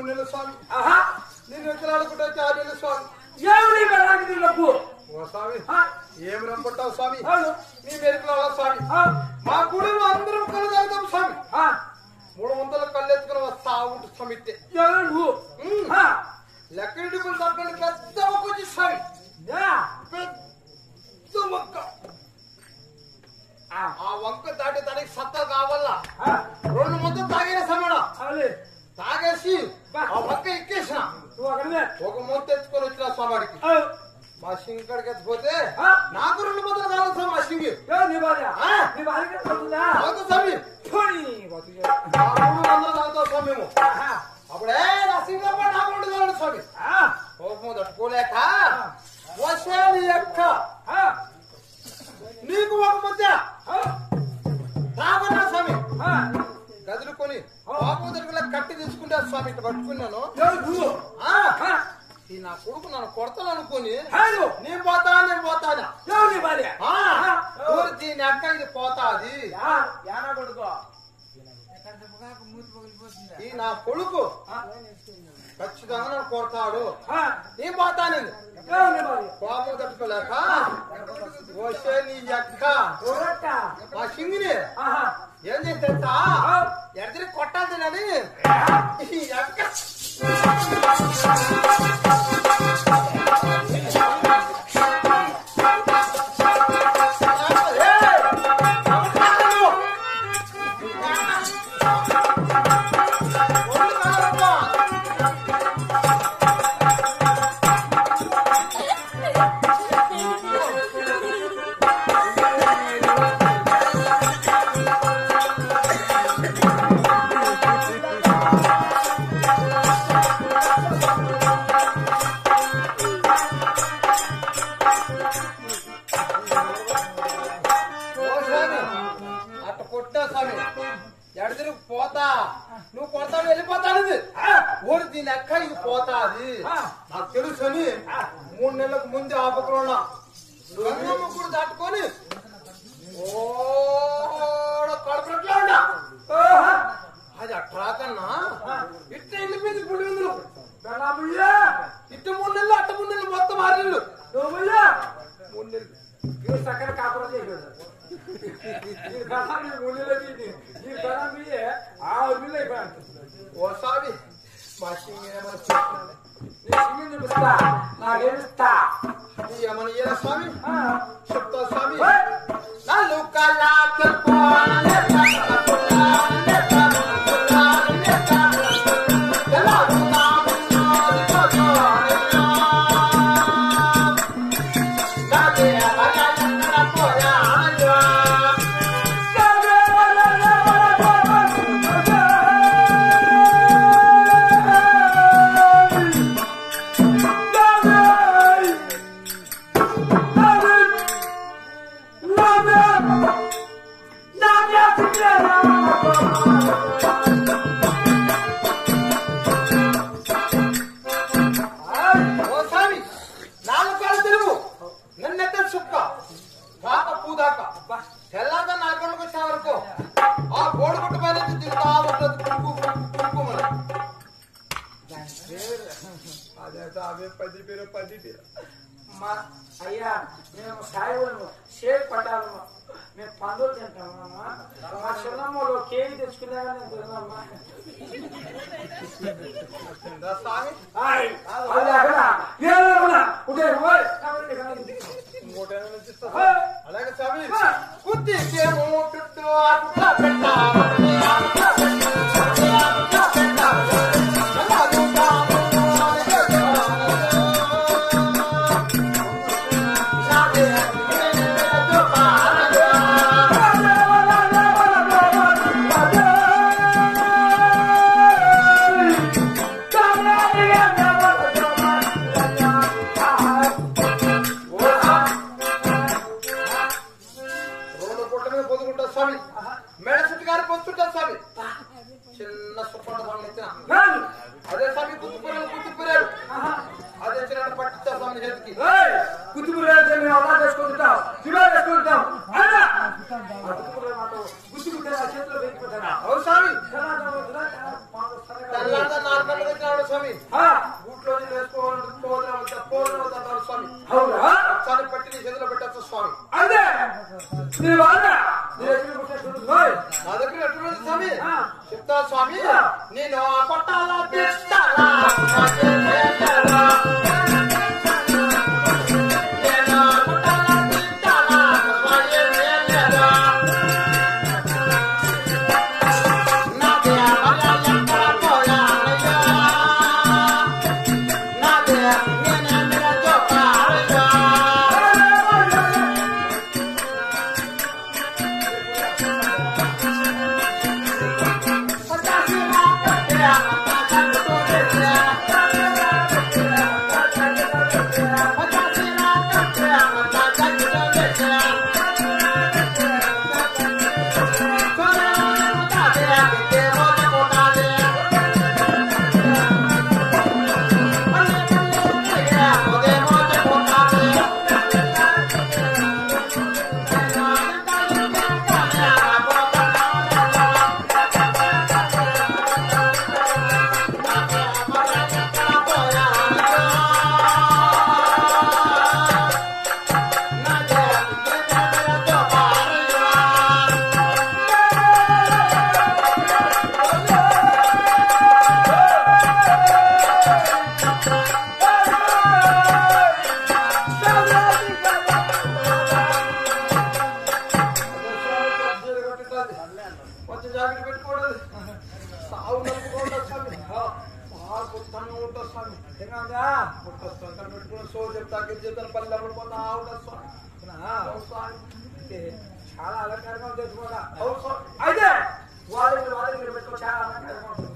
మూడు నెలల స్వామి! నేను ఎక్కడాడుకుంటా చారు నెలల స్వామి ఏమిటి వెళ్ళాలి నీ డబ్బు? ఓ స్వామి ఆ? ఏం రమ్మంటావు స్వామి. నీ మెరుకుల స్వామి? మా గుడిలో అందరం కళ్ళు తాగుతాం స్వామి? మూడు వందల కళ్ళు ఎత్తుకుని వస్తా ఉంటుంది స్వామి. ఆ? లెక్కడిపులు తప్పని పెద్ద మొక్క స్వామి యా. పెద్ద మొక్క ఆ. వంక దాటి దానికి సత్తా కావాలా? రెండు ముద్దలు తాగిన సమడ. తాగేసి ఆ వంక ఎక్కేసిన నువ్వు అక్కడనే. ఒక మూత తెచ్చుకొని వచ్చిన స్వామికి? మా సింగ్ కాడికి ఎత్తిపోతే? నాకు రెండు ముద్దలు కావాలి స్వామి మా సింగి నీ? ఆ? నీ అవుతుందా? తాగుతా స్వామి మూడు వందలు తాగుతాం స్వామి మేము. అప్పుడే నా సింగప్ప నాకు రెండు కావాలి స్వామి? కోపం తట్టుకోలేక తీసుకుంటే స్వామి ఇట్లా పట్టుకున్నాను? ఈ నా కొడుకు నన్ను కొడతాను అనుకుని. నేను పోతా నేను పోతానా దీని అక్క ఇది పోతాది కొడుకో. ఈ నా కొడుకు? ఖచ్చితంగా నన్ను కొడతాడు? నేను పోతానండి ఎవరు నీ భార్య? కోపం తట్టుకోలేక వచ్చే నీ అక్క? మా సింగిని ఆహా. ఏం చేస్తా ఆ? ఎడతని స్వామి ఎడదిరి పోతా. నువ్వు కొడతావు వెళ్ళిపోతాను ఊరి దీని అక్క ఇది పోతాది నాకు తెలుసు అని మూడు నెలలకు ముందే ఆపకున్నా గంగమ్మ కూడా దాటుకొని ఓ కడుపులో ఉన్నా ఓహో. అది అట్రాకన్నా ఇట్ట వెళ్ళిపోయింది పులి విందులు బెల్లాముయ్యా. ఇట్ట మూడు నెలలు అట్ట మూడు నెలలు మొత్తం ఆరు నెలలు నువ్వుయ్యా. మూడు నెలలు ఇవి చక్కని కాపురం చేయకూడదు. ఈ బెల్లాన్ని ముళ్ళలోకి ఇది. ఈ బెల్లాముయ్యే ఆరు మిల్లు అయిపోయాడు. ఓ స్వామి మా సింగేమని చెప్తున్నాను. నీ సిమ్మి చూపిస్తా. నాకేమిస్తా. ఈ ఏమని ఇయ్యరా స్వామి ఆ. చెప్తా స్వామి ఓయ్. నాలు కలాక కోనలే పది మా అయ్యా మేము సాయిబులను షేక్ పట్టాలము. మేము పందులు తింటామమ్మా మా చిన్నమ్మలో కేజీ తెచ్చుకున్నాగా నేను తిన్నామ్మా. చిందా స్వామి. అది మన చేతికి. కుతుకులేదు మేము అలా చేసుకుంటాం శిలో చేసుకుంటాం గుర్తుకుంటే ఆ. చేతిలో పెట్టుకుంటారా స్వామి. నేను పట్టాలా తెస్తాలా నడుపుకోవడదు సావు నడుపుకోవడం స్వామి కొత్తనే ఉంటుంది స్వామి ఏమన్నా కొత్త సొంతం పెట్టుకున్న సో చెప్తాకి చేతులు పల్లె పడుకున్నా ఉంటుంది స్వామి స్వామి చాలా అలంకారంగా చేసుకోవాలా అయితే వాళ్ళ వాళ్ళ పెట్టుకో చాలా అలంకారంగా ఉంటుంది